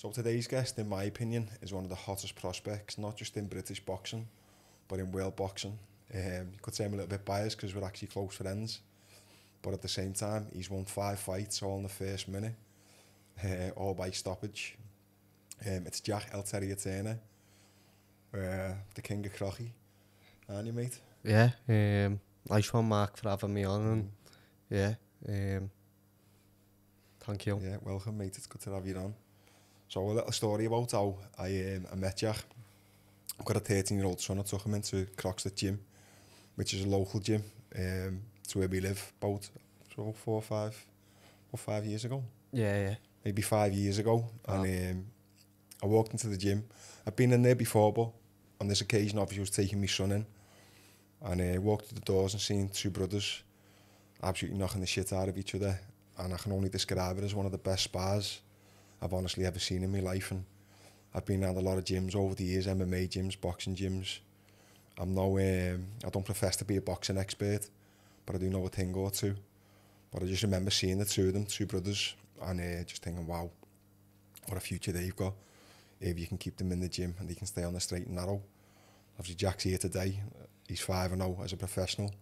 So today's guest, in my opinion, is one of the hottest prospects, not just in British boxing, but in world boxing. Um, you could say I'm a little bit biased because we're actually close friends, but at the same time, he's won five fights all in the first minute, uh, all by stoppage. Um, it's Jack El Terriatena, uh, the king of crocky. Aren't you, mate? Yeah, um, nice one, Mark, for having me on. And, mm. Yeah, um, thank you. Yeah, welcome, mate. It's good to have you on. So a little story about how I, um, I met Jack. I've got a 13-year-old son. I took him into Croxted Gym, which is a local gym um, to where we live about so four or five, or five years ago. Yeah, yeah. Maybe five years ago. Wow. And um, I walked into the gym. I'd been in there before, but on this occasion, obviously, I was taking my son in. And I uh, walked to the doors and seen two brothers absolutely knocking the shit out of each other. And I can only describe it as one of the best spas I've honestly ever seen in my life. And I've been around a lot of gyms over the years, MMA gyms, boxing gyms. I'm no, um, I don't profess to be a boxing expert, but I do know a thing or two. But I just remember seeing the two of them, two brothers, and uh, just thinking, wow, what a future they've got. If you can keep them in the gym and they can stay on the straight and narrow. Obviously, Jack's here today. He's 5-0 as a professional.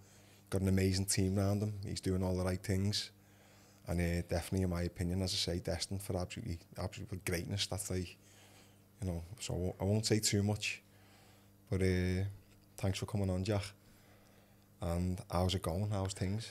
Got an amazing team around him. He's doing all the right things. And uh, definitely, in my opinion, as I say, destined for absolutely, absolute greatness. that like, you know, so I won't say too much. But uh, thanks for coming on, Jack. And how's it going? How's things?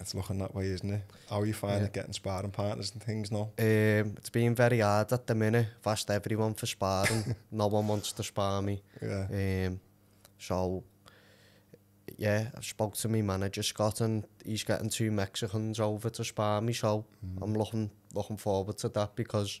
it's looking that way, isn't it? How are you finding yeah. getting sparring partners and things now? Um, ehm, it's been very hard at the minute. I've asked everyone for sparring. no one wants to spar me. Yeah. Um, so, yeah, I've spoke to my manager Scott and he's getting two Mexicans over to spar me. So mm. I'm looking looking forward to that because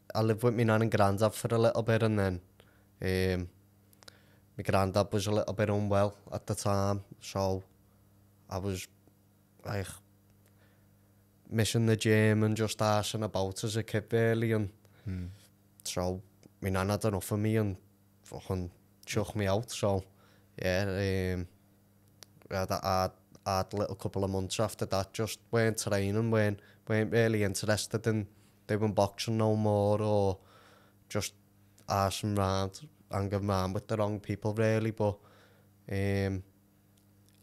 I live with my nan and grandad for a little bit, and then, um, my granddad was a little bit unwell at the time, so I was like missing the gym and just asking about as a kid really and hmm. so my nan had enough of me and fucking chuck me out so yeah um, I had, I, I had a little couple of months after that just weren't training weren't, weren't really interested in doing boxing no more or just asking around and give with the wrong people really. But um,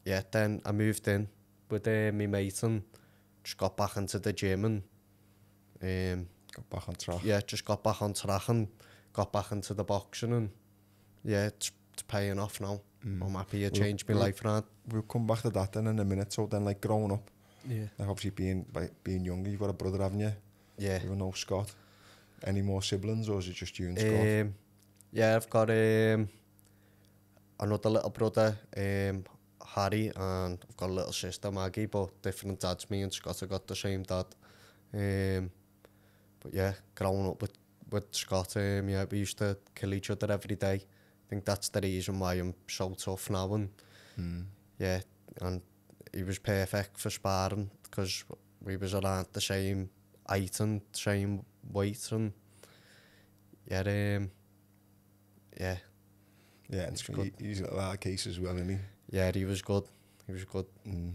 yeah, then I moved in with uh, my mate and just got back into the gym and um, got back on track. Yeah, just got back on track and got back into the boxing and yeah, it's, it's paying off now. Mm. I'm happy it changed we'll, my we'll, life around. We'll come back to that then in a minute. So then like growing up, yeah. like obviously being like being younger, you've got a brother, haven't you? Yeah. You know Scott. Any more siblings or is it just you and Scott? Um, Yeah, I've got um, another little brother, um, Harry, and I've got a little sister, Maggie, but different dads. Me and Scott have got the same dad. Um, but yeah, growing up with, with Scott, um, yeah, we used to kill each other every day. I think that's the reason why I'm so tough now. And mm. yeah, and he was perfect for sparring because we was around the same height and same weight and yeah, um, yeah. Yeah, and he's, good. he's got that case as well, isn't he? Yeah, he was good. He was good. Mm.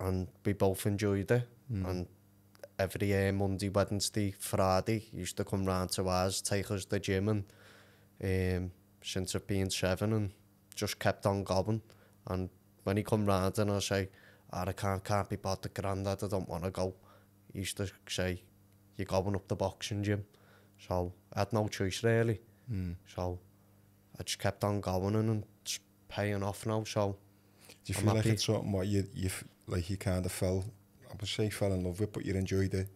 and we both enjoyed it. Mm. And every year, Monday, Wednesday, Friday, used to come round to us, take us to the gym, and um, since I've been seven, and just kept on going. And when he come round and I say, oh, I can't, can't be bothered, granddad, I don't want to go, he used to say, you're going up the boxing gym. So I had no choice really. Mm. So I just kept on going and paying off now. So do you feel I'm like happy. it's something what you you like you kind of fell? I would say fell in love with, but you enjoyed it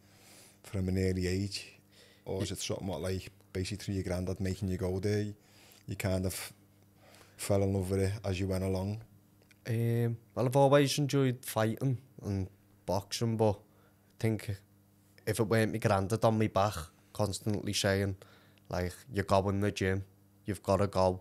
from an early age, or is it something what like basically through your granddad making you go there? You kind of fell in love with it as you went along. Um, well, I've always enjoyed fighting and boxing, but I think if it weren't my granddad on my back, constantly saying, like, you're going to the gym, you've got to go.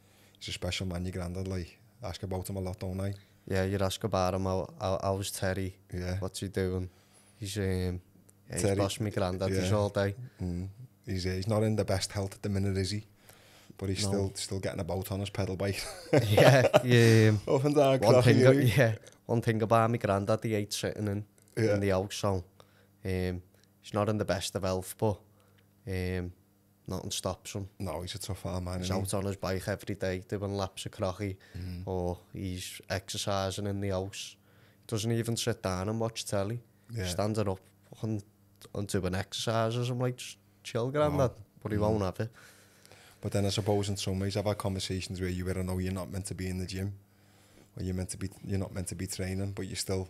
he's a special man, your granddad. Like, ask about him a lot, don't I? yeah, you're Ask about him. How, how, how's Terry? Yeah. What's he doing? He's, um, yeah, he's Terry, boss my granddad. Yeah. He's all day. Mm. He's, uh, he's not in the best health at the minute, is he? But he's no. still still getting about on his pedal bike. yeah, yeah. Up um, and down. One thing, you. Eh? yeah. One thing about my granddad, he ate sitting in, yeah. in the house. So, um, he's not in the best of health, but um, nothing stops him. No, he's a tough old man. He's out he? on his bike every day doing laps of crochy, mm. or he's exercising in the house. He doesn't even sit down and watch telly. Yeah. He's standing up and, and doing exercises. I'm like, just chill, granddad. Oh. But he mm. won't have it. But then I suppose in some ways I've had conversations where you better know you're not meant to be in the gym or you're meant to be you're not meant to be training, but you're still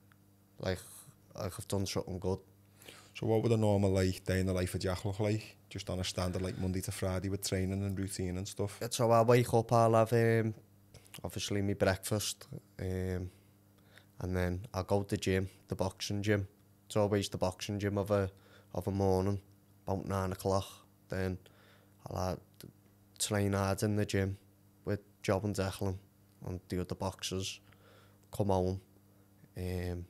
Like ach I've done something good. So what would a normal like day in the life of Jacklock like? Just on a standard like Monday to Friday with training and routine and stuff? Yeah, so I wake up, I'll have um, obviously my breakfast um, and then I go to the gym, the boxing gym. It's always the boxing gym of a, of a morning, about nine o'clock. Then I'll have train hard in the gym with Job and Declan and the other boxers. Come home, um,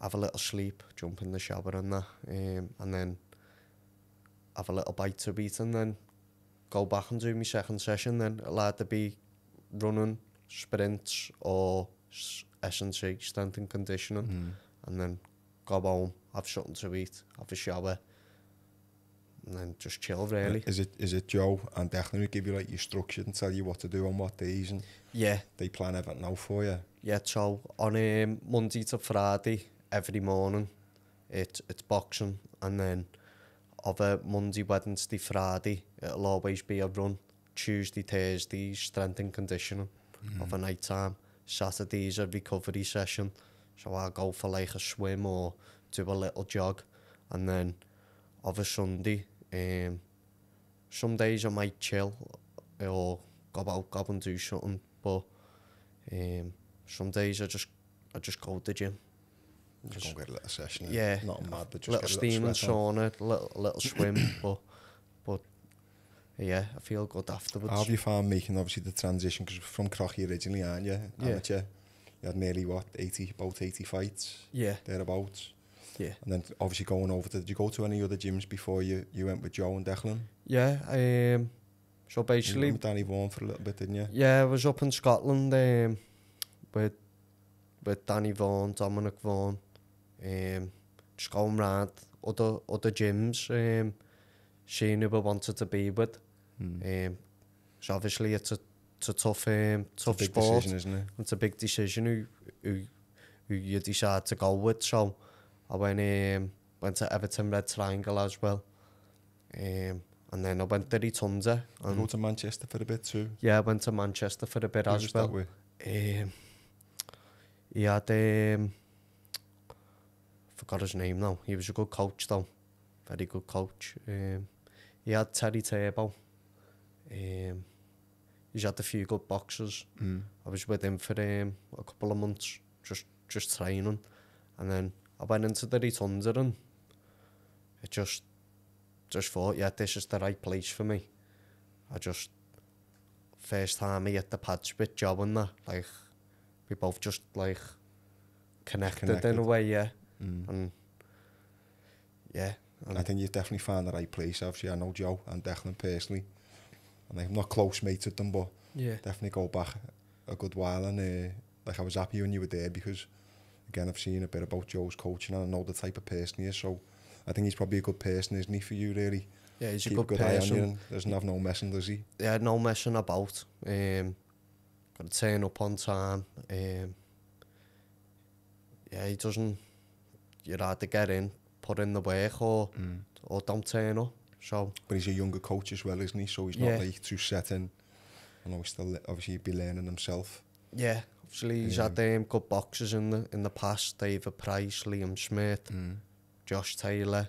have a little sleep, jump in the shower and that, um, and then have a little bite to eat and then go back and do my second session then. It'll either be running, sprints or S&C, strength and conditioning, mm. and then go home, have something to eat, have a shower, and then just chill really. Is it is it Joe and definitely give you like your structure and tell you what to do on what days and yeah they plan everything out for you. Yeah, so on um, Monday to Friday every morning. It's it's boxing, and then of a Monday, Wednesday, Friday, it'll always be a run. Tuesday, Thursday, strength and conditioning mm. of a mm. night time. Saturday's a recovery session, so I go for like a swim or do a little jog, and then of a Sunday, um, some days I might chill or go out, go and do something, but um, some days I just I just go to the gym. Just, just go and get a little session. Yeah. Not mad, but just little steam and sauna, little, little swim. but, but yeah, I feel good afterwards. How have you found making obviously the transition? Because from Crocky originally, aren't you? Yeah. Amateur. You had nearly what, 80, about 80 fights? Yeah. Thereabouts. Yeah. And then obviously going over to, did you go to any other gyms before you, you went with Joe and Declan? Yeah, um, so basically... You with Danny Vaughan for a little bit, didn't you? Yeah, I was up in Scotland um, with with Danny Vaughan, Dominic Vaughan, um, sgol mrad o dy gyms um, ehm, sy'n yw wanted to be with. Mm. Um, so obviously it's a, it's a tough, um, ehm, tough it's a sport. Decision, isn't it? It's a big decision who, who, who you decide to go with. So I went, um, went to Everton Red Triangle as well. Um, and then I went to Rotunda. And go to Manchester for a bit too. Yeah, I went to Manchester for a bit Who as well. That Um, he had um, forgot his name now. He was a good coach though, very good coach. Um, he had Terry Table. Um, he's had a few good boxers. Mm. I was with him for um, a couple of months, just just training, and then I went into the Rotunda and it just just thought, yeah, this is the right place for me. I just first time I hit the pads with job and that, like we both just like connected, connected. in a way, yeah. Mm. And yeah, and I think you definitely found the right place. Obviously, I know Joe and Declan personally, and I'm not close mates with them, but yeah, definitely go back a good while. And uh, like I was happy when you were there because again, I've seen a bit about Joe's coaching and I know the type of person he is. So I think he's probably a good person, isn't he, for you really? Yeah, he's Keep a good, good person. doesn't have no messing, does he? Yeah, no messing about. Um, got to turn up on time. Um, yeah, he doesn't you had to get in, put in the work, or mm. or don't turn up. So, but he's a younger coach as well, isn't he? So he's not yeah. like too set in. I know he's still obviously be learning himself. Yeah, obviously he's um, had um, good boxers in the in the past. David Price, Liam Smith, mm. Josh Taylor.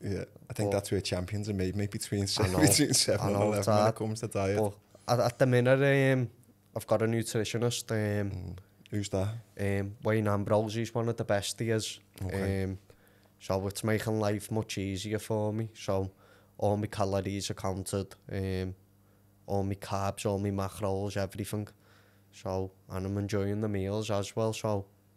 Yeah, I think but, that's where champions are made, mate. Between seven, between seven know, and eleven when it comes to diet. But at, at the minute, um, I've got a nutritionist. Um, mm. Who's that? Um, Wayne Ambrose. He's one of the best. He is. Okay. Um, so it's making life much easier for me. So all my calories are counted. Um, all my carbs, all my macros, everything. So, and I'm enjoying the meals as well. So,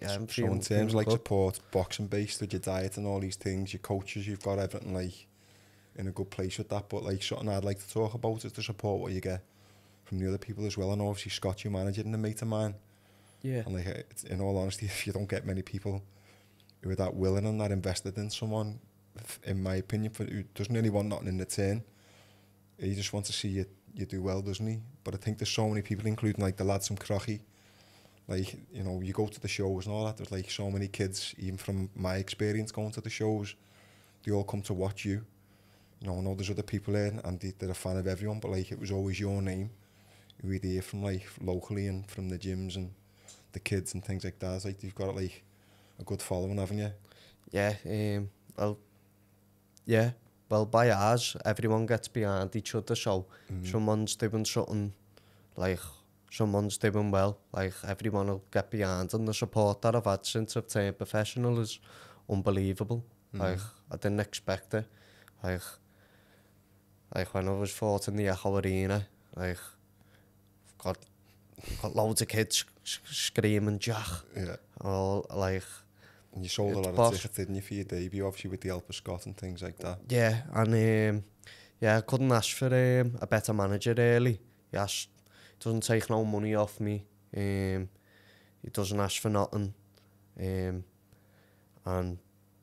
yeah, so, so in terms of, like good. support, boxing based with your diet and all these things, your coaches, you've got everything like in a good place with that. But like something I'd like to talk about is the support what you get from the other people as well. And obviously Scott, your manager and the mate of mine. Yeah. And like in all honesty, if you don't get many people who are that willing and that invested in someone, in my opinion, for, who doesn't really not in in turn, he just wants to see you, you do well, doesn't he? But I think there's so many people, including like the lads from Crochy, like, you know, you go to the shows and all that, there's like so many kids, even from my experience going to the shows, they all come to watch you. You know, I know there's other people there and they, they're a fan of everyone, but like it was always your name You were there from like locally and from the gyms and the kids and things like that. It's like you've got like a good following, haven't you? Yeah, um, well, yeah, well, by ours, everyone gets behind each other, so mm. someone's doing something, like, someone's doing well, like, everyone will get behind, and the support that I've had since I've turned professional is unbelievable. Mm. Like, I didn't expect it. Like, like, when I was fought in the Echo Arena, like, got, got loads of kids screaming, Jack. Yeah. All, like, and your shoulder it's had a ticket, didn't you, for your debut, obviously with the help of Scott and things like that. Yeah, and um, yeah, I couldn't ask for um, a better manager really. He asked, doesn't take no money off me. Um, he doesn't ask for nothing. Um, and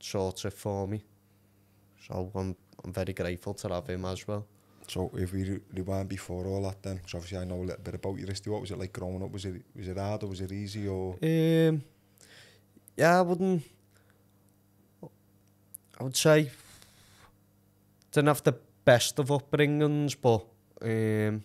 sorts it for me. So I'm, I'm very grateful to have him as well. So if we rewind before all that then, because obviously I know a little bit about you, Risty, what was it like growing up? Was it was it hard or was it easy or? Um, yeah, I wouldn't. I would say didn't have the best of upbringings, but um,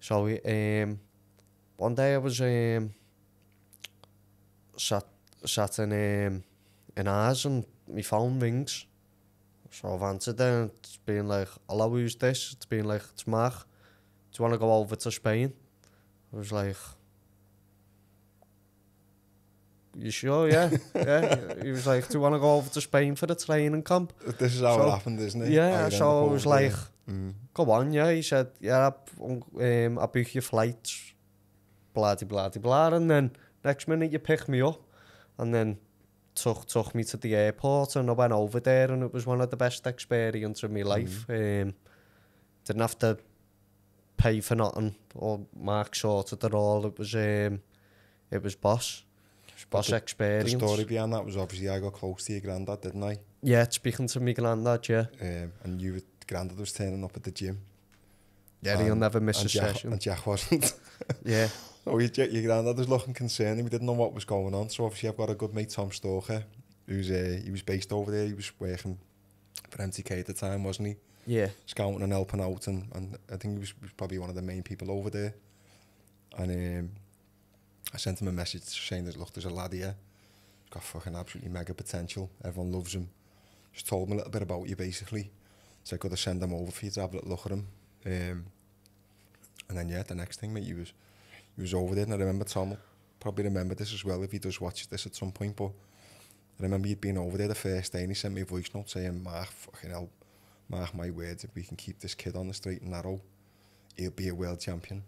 So um, one day I was um, sat sat in um, in ours and my phone rings. So I've answered It's been like, I'll use this. It's been like, it's Mark. Do you want to go over to Spain? I was like, you sure? Yeah, yeah. He was like, do you want to go over to Spain for the training camp? This is how so, it happened, isn't it? Yeah, so I was like, mm. go on, yeah. He said, yeah, um, um I book your flights, blah, blah, blah, blah. And then next minute you pick me up. And then took took me to the airport and I went over there and it was one of the best experiences of my mm-hmm. life. Mm. Um, didn't have to pay for nothing or Mark sorted at all. It was um, it was boss. boss the, experience. The story behind that was obviously I got close to your granddad, didn't I? Yeah, speaking to my granddad, yeah. Um, and you, granddad was turning up at the gym. Yeah, and, he'll never miss a Jack, session. And Jack wasn't. yeah. so your, your granddad was looking concerned and we didn't know what was going on. So obviously I've got a good mate, Tom Stalker, eh? who's uh, eh, he was based over there. He was working for MTK at the time, wasn't he? Yeah. Scouting and helping out. And, and I think he was, was probably one of the main people over there. And um, I sent him a message saying, that, look, there's a lad here. He's got fucking absolutely mega potential. Everyone loves him. Just told him a little bit about you, basically. So I could to send him over for you to have a look at him. Um, and then, yeah, the next thing, mate, he was he was over there. And I remember Tom probably remember this as well if he does watch this at some point. But I remember he'd been over there the first day and he sent me a voice note saying, Mark, fucking hell, mark my words, if we can keep this kid on the straight and narrow, he'll be a world champion.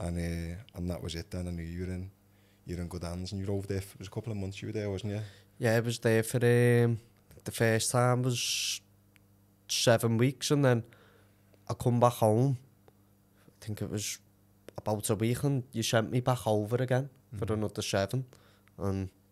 And uh, and that was it then. I knew you were in, you were in good hands and you were over there. For, it was a couple of months you were there, wasn't you? Yeah, I was there for um, the first time was seven weeks and then I come back home. I think it was about a week and you sent me back over again mm. for mm-hmm. another seven. And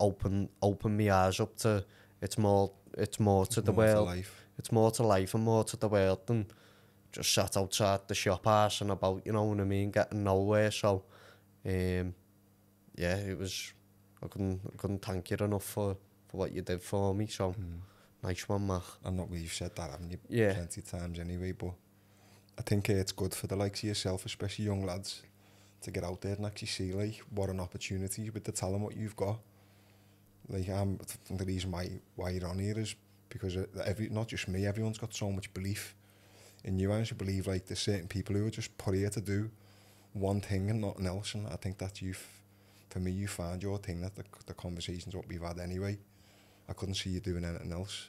open open my eyes up to it's more it's more to it's the more world. To it's more to life and more to the world than just sat outside the shop ass and about, you know what I mean, getting nowhere. So um yeah, it was I couldn't I couldn't thank you enough for, for what you did for me. So mm. nice one, Mach. I'm not you've said that, haven't you? Yeah. Plenty times anyway, but I think uh, it's good for the likes of yourself, especially young lads, to get out there and actually see like what an opportunity with the talent what you've got. Like I'm the reason why why you're on here is because every not just me, everyone's got so much belief in you. I actually believe like there's certain people who are just put here to do one thing and nothing else. And I think that you've for me you found your thing that the, the conversations what we've had anyway. I couldn't see you doing anything else.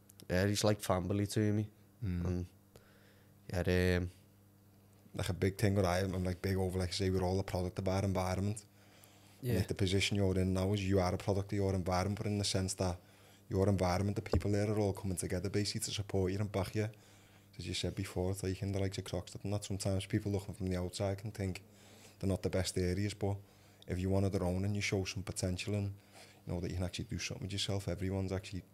yeah, he's like family to me. Mm. And yeah, um, like a big thing with I I'm like big over, like say, we're all a product of our environment. Yeah. Like the position you're in now is you are a product of your environment, but in the sense that your environment, the people there are all coming together basically to support you and back you. As you said before, it's like in the likes of Crockstead and that sometimes people looking from the outside can think they're not the best areas, but if you wanted their own and you show some potential and you know that you can actually do something with yourself, everyone's actually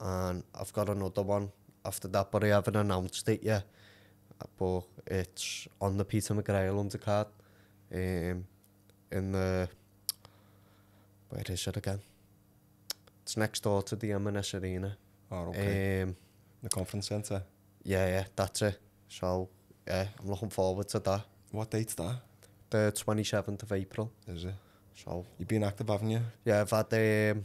and I've got another one after that, but I haven't announced it yet. Uh, but it's on the Peter McGrail undercard. Um, in the where is it again? It's next door to the M&S Arena. Oh, okay. Um, the conference centre? Yeah, yeah, that's it. So, yeah, I'm looking forward to that. What date's that? The 27th of April. Is it? So... You've been active, haven't you? Yeah, I've had... Um,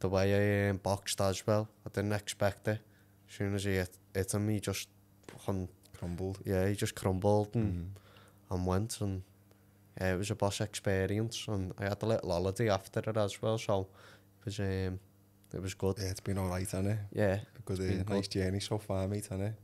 the way I um, boxed as well, I didn't expect it. As soon as he hit, hit him, he just um, crumbled. Yeah, he just crumbled and mm and went, and yeah, it was a boss experience, and I had a little holiday after it as well, so it was um, it was good. Yeah, it's been right, hasn't it? Yeah, because uh, nice journey so far, mate, and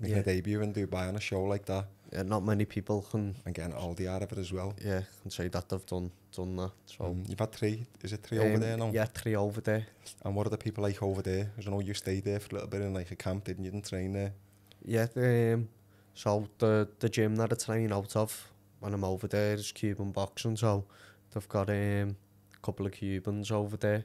making yeah. a debut in Dubai on a show like that. Yeah, not many people can... And getting all the out of it as well. Yeah, can say that they've done, done that. So. Um, you've had three, is it three um, over there now? Yeah, three over there. And what are the people like over there? Because I know you stayed there for a little bit in like a camp, didn't you, and train there? Yeah, the, um, so the, the gym that I train out of when I'm over there is Cuban boxing, so they've got um, a couple of Cubans over there.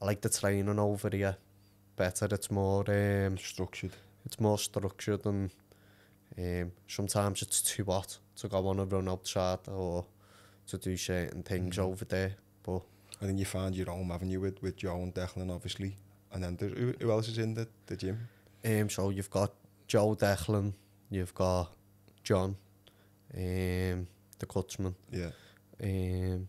I like the training over here better. It's more... Um, structured. It's more structured and um, sometimes it's too hot to go on a run outside or to do certain things mm -hmm. over there. But and then you find your own avenue with with Joe and Declan, obviously. And then there, who, who else is in the the gym? Um, so you've got Joe Declan, you've got John, um, the Cutsman. Yeah. Um,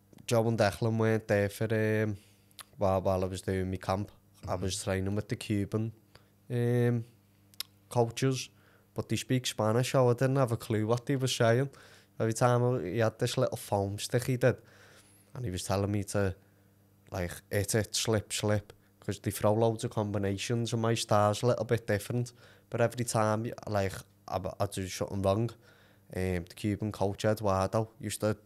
job and Declan went there for um, while while I was doing my camp. Mm -hmm. I was mm-hmm. training with the Cuban um cultures. but they speak Spanish. So I didn't have a clue what they were saying. Every time he had this little foam stick he did, and he was telling me to like hit it, slip, slip, because they throw loads of combinations and my star's a little bit different. But every time, like, I, I do something wrong, um, the Cuban coach Eduardo used to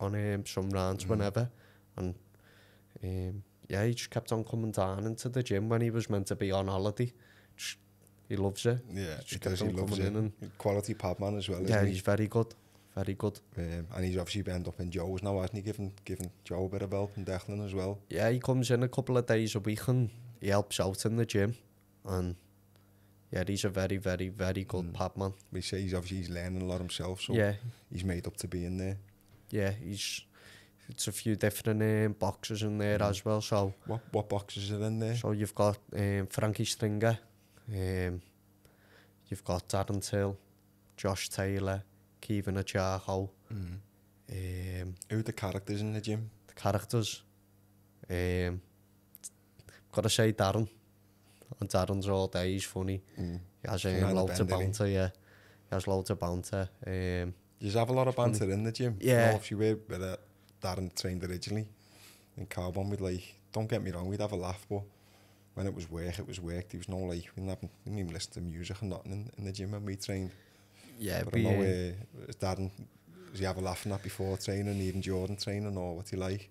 on um, some rounds mm. whenever. And um, ehm, yeah, he just kept on coming down into the gym when he was meant to be on holiday. Just, he loves it. Yeah, just he does. He loves it. And, Quality pad man as well. Yeah, isn't he's very good. Very good. Um, and he's obviously been up in Joe's now, hasn't he? Given, giving Joe a bit of help and Declan as well. Yeah, he comes in a couple of days a week and he helps out in the gym. And yeah, he's a very, very, very good mm. pad man. We say he's obviously he's learning a lot himself, so yeah. he's made up to be in there. Yeah, he's it's a few different um, boxes in there mm. as well. So what what boxes are in there? So you've got um, Frankie Stringer, um, you've got Darren Till, Josh Taylor, Kevin Achaho. Mm. Um, Who the characters in the gym? The characters. Um, gotta say Darren. And Darren's all day, he's funny. Mm. He has um, loads of banter, yeah. He has loads of banter. Um, you have a lot of banter in the gym. Yeah. You if you were with uh, Darren trained originally in Carbon, we'd like, don't get me wrong, we'd have a laugh, but when it was work, it was work. There was no like, we didn't, we didn't even listen to music and nothing in, in the gym when we trained. Yeah, but we, I know eh, uh, Darren, does he have a laugh in that before training, even Jordan training or what he like?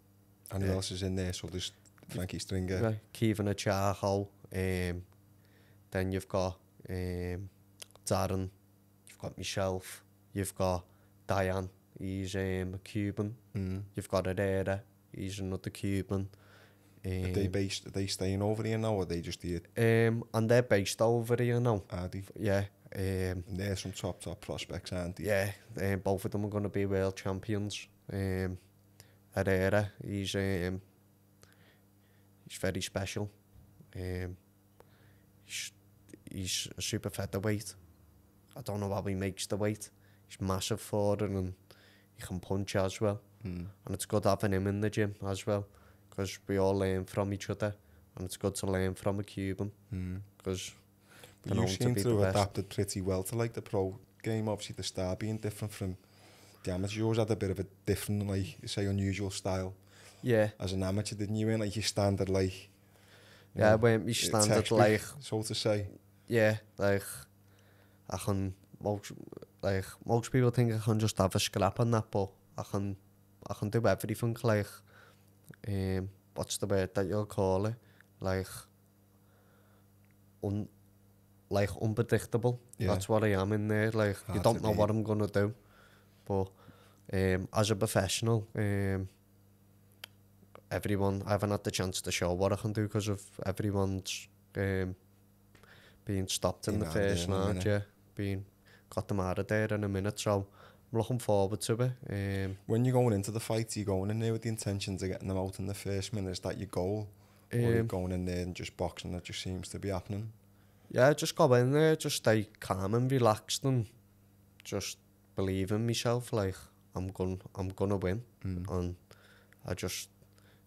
and who else is in there? So there's Frankie Stringer. Right. Kevin Acharhol. Um, then you've got um, Darren got myself, you've got Diane, he's um, a Cuban. Mm. You've got Herrera, he's another Cuban. Um, are they um, based? Are they staying over here now, or are they just here? Um, and they're based over here now. Are they? Yeah. Um, and they're some top top prospects, aren't they? Yeah. Um, both of them are going to be world champions. Um, Herrera, he's um, he's very special. Um, he's, he's a super featherweight. I don't know how he makes the weight. He's massive forward and he can punch as well. Mm. And it's good having him in the gym as well because we all learn from each other and it's good to learn from a Cuban because hmm. mm. you seem to, to have adapted pretty well to like the pro game. Obviously, the star being different from the amateur. You always had a bit of a different, like say, unusual style. Yeah. As an amateur, didn't you? like your standard, like yeah, know, when you uh, standard, like so to say. Yeah, like achan most like most people think I can just have a scrap on that but I can I can do everything like um what's the word that you'll call it like un like unpredictable yeah. that's what I am in there like Hard you don't know be. what I'm going to do but um as a professional um everyone I haven't had the chance to show what I can do because of everyone's um being stopped in, in the first match yeah been got them out of there in a minute. So I'm looking forward to it. Um, when you're going into the fight, you going in there with the intentions of getting them out in the first minute. Is that your goal? Um, or are um, going in there and just boxing? That just seems to be happening. Yeah, just go in there, just stay calm and relaxed, and just believe in myself. Like I'm going, I'm gonna win, mm. and I just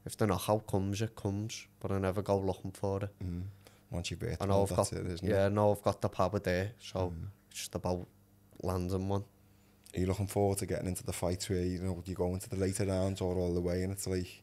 if the knockout comes, it comes, but I never go looking for it. Mm. Once you've beaten, I know I've got, it, yeah, it? no, I've got the power there, so. Mm just about landing one. Are you looking forward to getting into the fight where you know you go into the later rounds or all the way, and it's like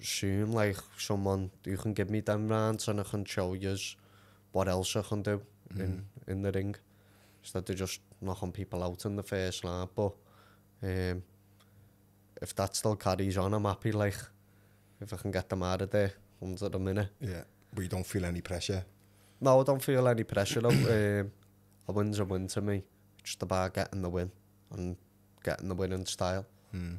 soon, like someone you can give me them rants and I can show you what else I can do mm. in, in the ring. Instead of just knocking people out in the first lap. But um, if that still carries on, I'm happy. Like, if I can get them out of there under the minute. Yeah, but you don't feel any pressure? No, I don't feel any pressure. though. um, a win's a win to me. It's just about getting the win and getting the win in style. Mm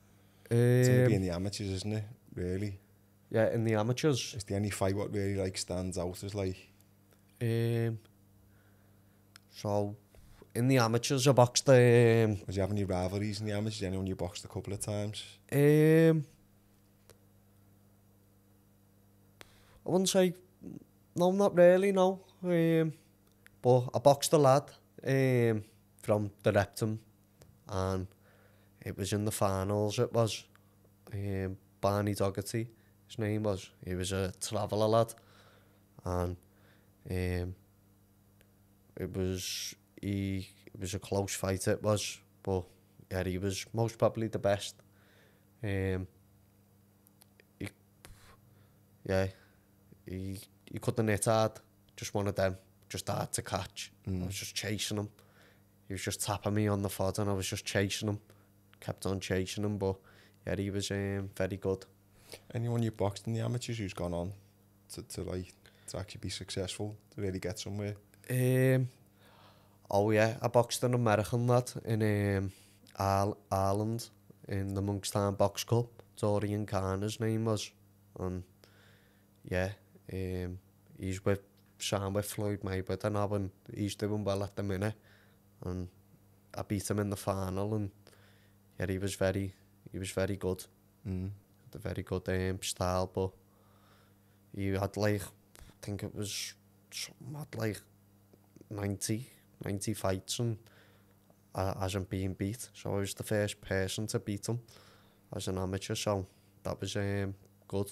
Um, so be in the amateurs, isn't it? Really? Yeah, in the amateurs. Is the any fight what really like stands out is like? Um, so, in the amateurs, I boxed the... Um, Was you have any rivalries in the amateurs? Anyone you boxed a couple of times? Um, I wouldn't say... No, not really, no. Um, but I boxed a lad um, from the Repton and It was in the finals, it was. Um, Barney Doherty, his name was. He was a traveller lad. And um, it was he it was a close fight it was but yeah he was most probably the best um he, yeah he he cut the net hard just one of them just hard to catch mm. I was just chasing him he was just tapping me on the foot and I was just chasing him kept on chasing him, but yeah, he was um, very good. Anyone you boxed in the amateurs who's gone on to, to like to actually be successful, to really get somewhere? Um, oh yeah, I boxed an American lad in um, Al Ireland in the Monkstown Box Cup. Dorian Khan, name was. And yeah, um, he's with Sam with Floyd Mayweather now and he's doing well at the minute. And I beat him in the final and yeah, he was very, he was very good. Mm. Had a very good um, style, but he had like, I think it was mad like 90, 90 fights and uh, hasn't been beat. So I was the first person to beat him as an amateur. So that was um, good.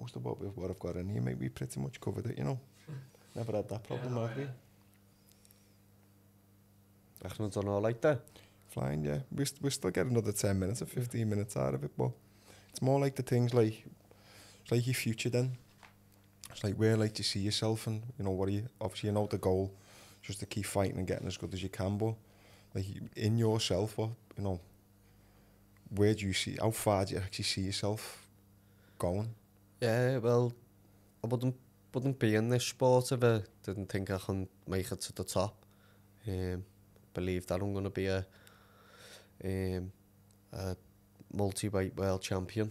most of what we've I've got in here, mate. We pretty much covered it, you know. Never had that problem, yeah, have we? Bach nhw'n dod like that? Flying, yeah. We, st we still get another 10 minutes or 15 minutes out of it, but it's more like the things like, it's like your future then. It's like where like you see yourself and, you know, what are you, obviously you know the goal, just to keep fighting and getting as good as you can, but like in yourself, what, you know, where do you see, how far do you actually see yourself going? Ie, wel, o bod yn, bod yn bian neu sport efo, dydyn tyngach yn make it to the top. Um, believe that I'm going to be a, um, a multi-weight world champion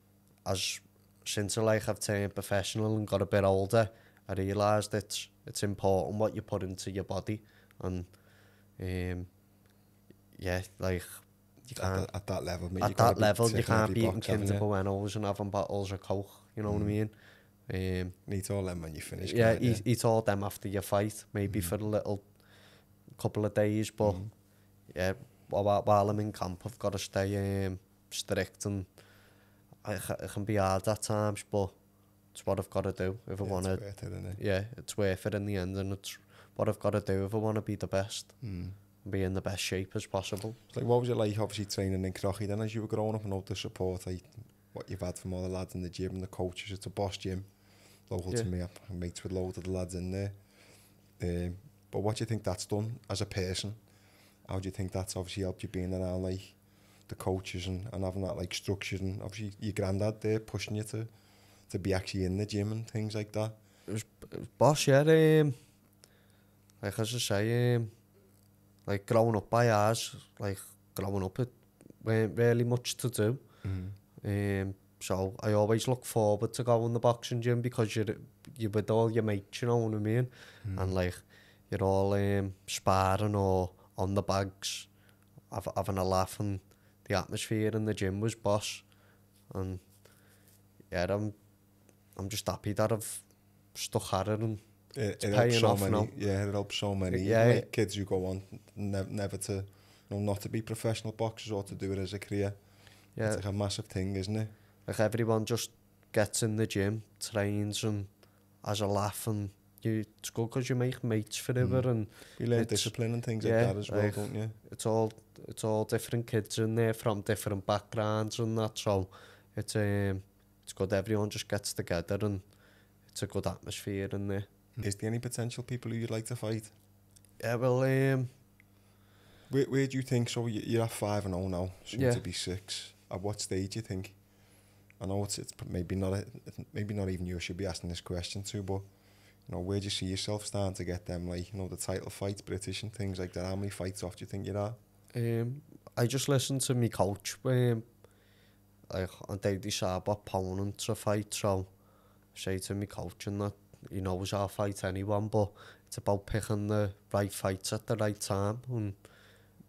as since like I've turned professional and got a bit older, I realised it's it's important what you put into your body, and um, yeah, like you can't, at, at that level, mate, at that level, you can't be eating Kinder Buenos and having bottles of Coke. You know mm. what I mm. mean? Um, eat all them when you finish. Yeah, eat, eat all them after your fight, maybe mm. for a little couple of days, but. Mm yeah, while I'm in camp, I've got to stay um, strict and I, I can be hard at times, but it's what I've got to do if I want to. It's worth it, isn't it? Yeah, it's worth it in the end, and it's what I've got to do if I want to be the best. Mm. Be in the best shape as possible. It's like, what was it like, obviously, training in Crochy then as you were growing up and all the support, like what you've had from all the lads in the gym and the coaches? It's a boss gym, local yeah. to me. up and mates with loads of the lads in there. Um, but what do you think that's done as a person? how do you think that's obviously helped you being around like the coaches and, and having that like structure and obviously your granddad there pushing you to to be actually in the gym and things like that? It was, boss, yeah. Um, like as I say, um, like growing up by ours, like growing up, it weren't really much to do. Mm. -hmm. Um, so I always look forward to going the boxing gym because you're, you're with all your mates, you know what I mean? Mm. -hmm. And like, you're all um, sparring or on the bags, having, having a laugh, and the atmosphere in the gym was boss. And yeah, I'm I'm just happy that I've stuck at it and it, it off so many. Now. Yeah, it helps so many. Yeah, like kids you go on never, never to, you know, not to be professional boxers or to do it as a career. Yeah, it's like a massive thing, isn't it? Like everyone just gets in the gym, trains, and has a laugh and you it's good because you make mates forever mm. and you learn discipline and things yeah, like that as well, like, don't you? It's all it's all different kids in there from different backgrounds and that, so it's um it's good everyone just gets together and it's a good atmosphere in there. Hmm. Is there any potential people who you'd like to fight? Yeah, well, um, where, where do you think? So you're at five and all oh now, soon yeah. to be six. At what stage do you think? I know it's, it's maybe not a, maybe not even you should be asking this question to, but you know, where do you see yourself starting to get them, like, you know, the title fights, British and things like that? How many fights off do you think you're at? Um, I just listened to me coach, um, like, and they decide opponent to fight, so say to me coach and that know, was our fight anyone, but it's about picking the right fights at the right time. And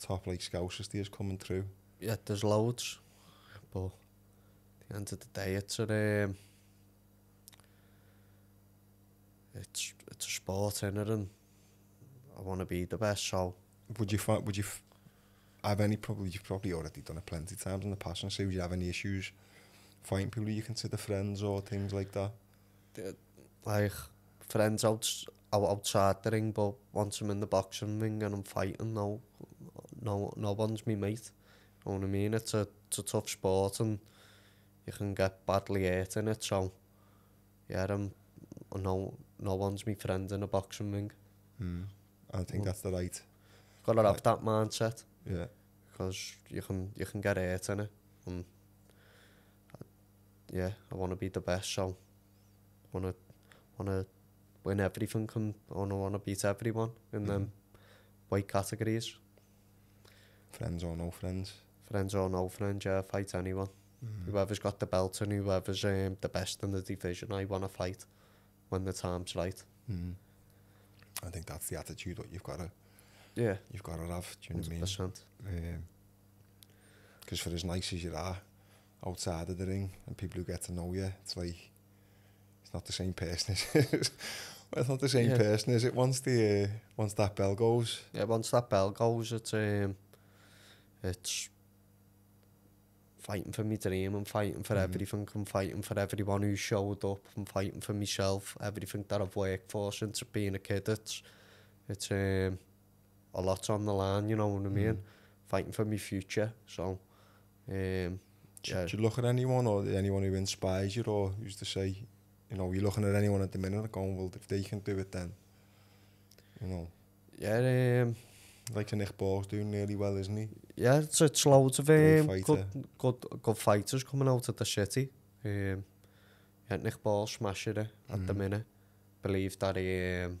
top like scousers is coming through. Yeah, there's loads, but at the end of the day, it's an um, it's it's a sport, isn't it? And I want to be the best, so. Would you find would you have any probably you've probably already done it plenty of times in the past and say would you have any issues finding people you consider friends or things like that? Like friends out outside the ring, but once I'm in the boxing ring and I'm fighting, no, no, no one's me mate. You know what I mean? It's a, it's a tough sport and you can get badly hurt in it. So, yeah, I'm, um, no, no one's me friend in a boxing ring. Mm. I think well, that's the right. Got to have that mindset. Yeah, because you can you can get hurt in it, and I, uh, yeah, I want to be the best. So, want to want to win everything. Can and I want to beat everyone in mm. them mm-hmm. weight categories. Friends or no friends. Friends or no friends, yeah, fight anyone. Mm. Whoever's got the belt and whoever's um, the best in the division, I want to fight when the time's right. Mm. I think that's the attitude that you've got to yeah. you've got to have. Do you know 100%. what I mean? Because um, for as nice as you are outside of the ring and people who get to know you, it's like it's not the same person. Is well, it's not the same yeah. person, is it? Once the uh, once that bell goes, yeah. Once that bell goes, it's um, it's fighting for my dream. I'm fighting for mm. everything. I'm fighting for everyone who showed up. I'm fighting for myself. Everything that I've worked for since being a kid. It's it's um, a lot on the line, you know what I mean? Mm. Fighting for my future, so... Um, yeah. Do you look at anyone or anyone who inspires you or used to say, you know, you're looking at anyone at the minute going, well, if they can do it then, you know. Yeah, um, like Nick Borg's doing really well, isn't he? Yeah, it's, it's loads of um, good, good, good fighters coming out of the city. Um, yeah, Nick Borg smashing it at mm. the hmm. minute. Believe that he, um,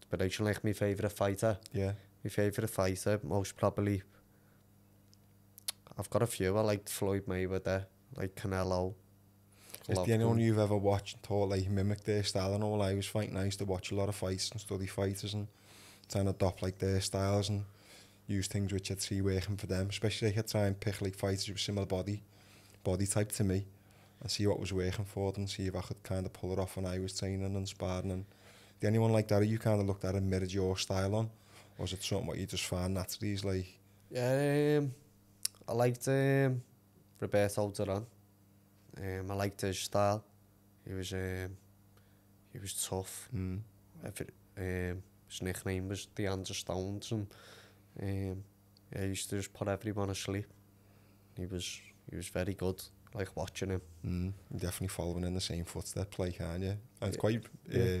inspiration like my favourite fighter. Yeah. My favourite fighter, most probably I've got a few. I liked Floyd Mayweather, like Canelo. Is the only one you've ever watched and thought like mimic their style and all. I was quite nice to watch a lot of fights and study fighters and trying to adopt like their styles and use things which I'd see working for them. Especially like I try and pick like fighters with similar body, body type to me and see what was working for them, see if I could kind of pull it off when I was training and sparring. And the only one like that you kind of looked at and mirrored your style on? Or is it something what you just find naturally is like? Yeah, um, I liked um, Robert Alderon. Um, I liked his style. He was um, he was tough. Mm. If it, um, his nickname was the Stones. and um, yeah, he used to just put everyone asleep. He was he was very good. Like watching him. Mm, definitely following in the same footsteps, like, aren't you? And yeah. it's quite uh, yeah.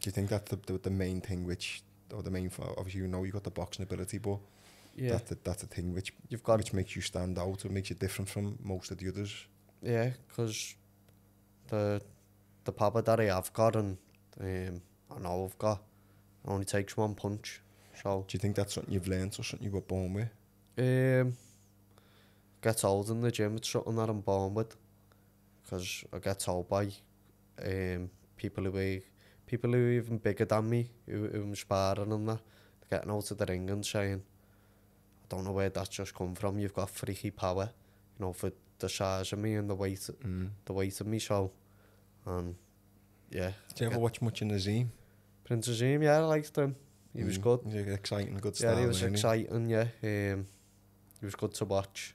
Do you think that's the, the, the main thing which, or the main, obviously you know you've got the boxing ability, but yeah. that's, the, that's the thing which, You've got which makes you stand out, or makes you different from most of the others? yeah, because the the papa that I have got and um, I know I've got only takes one punch. So do you think that's something you've learned or something you were born with? Um, get told in the gym. It's something that I'm born with, because I get told by um people who are, people who are even bigger than me who, who sparring and that getting out of the ring and saying, I don't know where that's just come from. You've got freaky power, you know, for the charge and me and the weight mm. the weight of me show. And yeah. Do you ever watch much in the Zim? Prince Azim, yeah, I liked him. He mm. was good. yeah, exciting, good star. Yeah, he was exciting, he? yeah. Um, he was good to watch.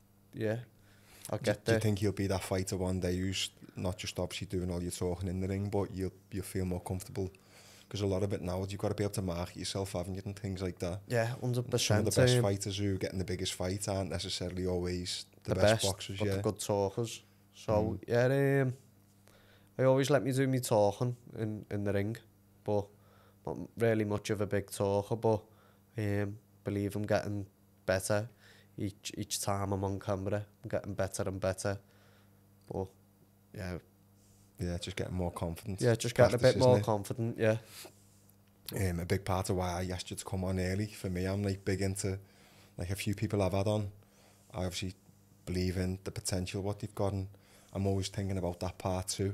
Yeah, I'll get do, there. Do you think you'll be that fighter one day who's not just obviously doing all your talking in the ring, but you'll you'll feel more comfortable? Because a lot of it now, you've got to be able to market yourself, haven't you, and things like that. Yeah, 100%. Some of the best um, fighters who are getting the biggest fight aren't necessarily always the, the best, best boxers, but yeah. the good talkers. So, mm. yeah, um, I always let me do my talking in, in the ring, but not really much of a big talker, but um, believe I'm getting better each each time I'm on camera. I'm getting better and better. But yeah. Yeah, just getting more confident. Yeah, just Practice, getting a bit more it? confident, yeah. Um, a big part of why I asked you to come on early for me, I'm like big into like a few people I've had on. I obviously believe in the potential what they've got and I'm always thinking about that part too.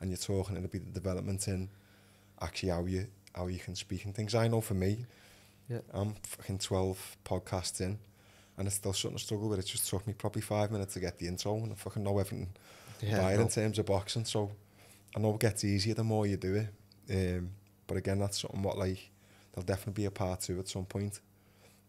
and you're talking, it'll be the development in actually how you how you can speak and things. I know for me, yeah. I'm fucking 12 podcasts in and I still shouldn't struggle struggled with it. It just took me probably five minutes to get the intro, and I fucking know everything yeah, about no. in terms of boxing. So I know it gets easier the more you do it. Um, but again, that's something what like there'll definitely be a part two at some point,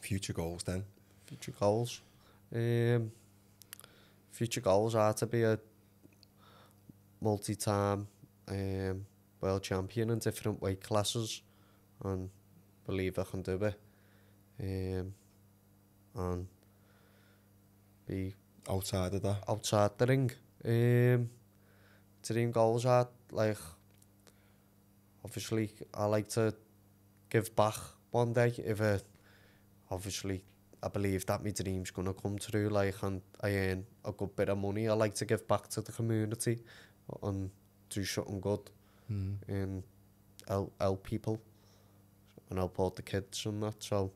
future goals then. Future goals. Um, future goals are to be a multi-time um, world champion in different weight classes, and believe I can do it. Um, and be outside of that. Outside the ring. Um, ehm, dream goals are like obviously I like to give back one day if it, obviously I believe that my dream's gonna come true like and I earn a good bit of money I like to give back to the community and do something good mm. and help, help people and help all the kids and that so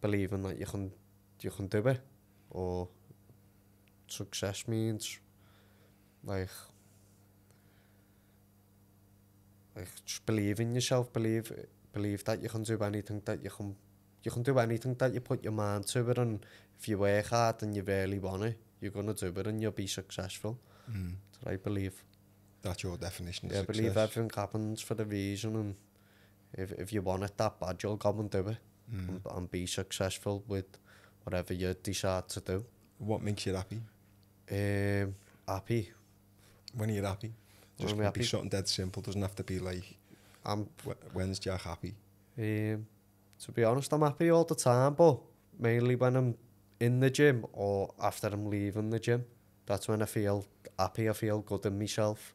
believing that you can, you can do it. Or success means Like, like just believe in yourself, believe, believe that you can do anything, that you can, you can do anything that you put your mind to it, and if you work hard and you really want it, you're going to do it and you'll be successful. Mm. So I believe. That's your definition yeah, of yeah, success. I believe everything happens for the reason, and if, if you want it that bad, you'll go and do it mm. and, and be successful with whatever you decide to do. What makes you happy? Um, happy when you're happy. Just when happy. be something dead simple. Doesn't have to be like, I'm, when's Jack happy? Um, to be honest, I'm happy all the time, but mainly when I'm in the gym or after I'm leaving the gym. That's when I feel happy. I feel good in myself.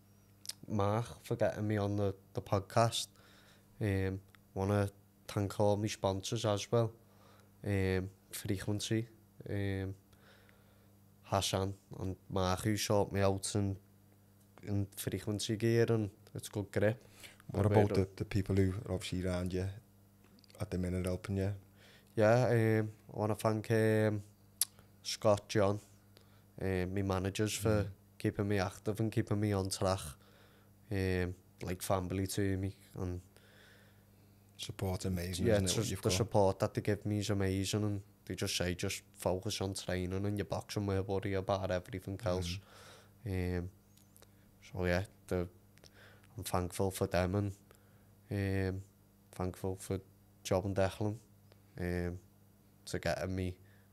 Mark for getting me on the, the podcast. Um, want to thank all my sponsors as well. Um, frequency. Um, Hassan and Mark who sought me out and in frequency gear and it's good grip. What about the, the people who are obviously around you at the minute helping you? Yeah, um, I want to thank um, Scott John, um, my managers mm. for keeping me active and keeping me on track. Um, like family to me and support amazing yeah, isn't it, the got? support that they give me is amazing and they just say just focus on training and your boxing will worry about everything mm. else mm. um, so yeah the I'm thankful for them and um, thankful for Job and Declan um, to getting me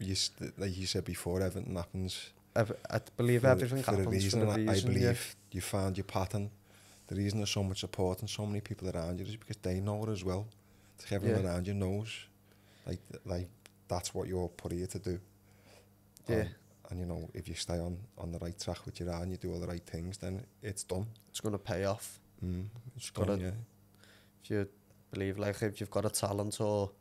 You, like you said before, everything happens I believe for, everything for happens reason, for a reason. I believe yeah. you found your pattern. The reason there's so much support and so many people around you is because they know it as well. Like everyone yeah. around you knows, like like that's what you're put here to do. Yeah. Um, and you know if you stay on on the right track with your and you do all the right things, then it's done. It's going to pay off. Mm, it's going to. Yeah. If you believe, like if you've got a talent or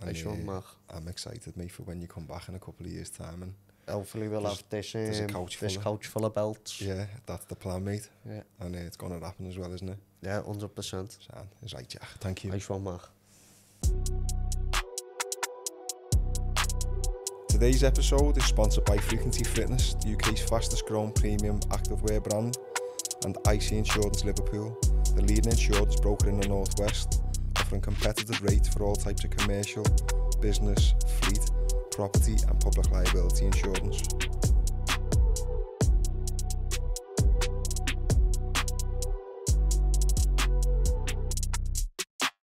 And, Thanks, uh, Mark. I'm excited, mate, for when you come back in a couple of years' time. And Hopefully we'll have this, um, couch this couch full of belts. Yeah, that's the plan, mate. Yeah. And uh, it's going to happen as well, isn't it? Yeah, 100%. Sound. It's right, yeah. Thank you. Nice one, Mark. Today's episode is sponsored by Frequency Fitness, the UK's fastest growing premium activewear brand, and IC Insurance Liverpool, the leading insurance broker in the Northwest, offering competitive rates for all types of commercial, business, fleet, property, and public liability insurance.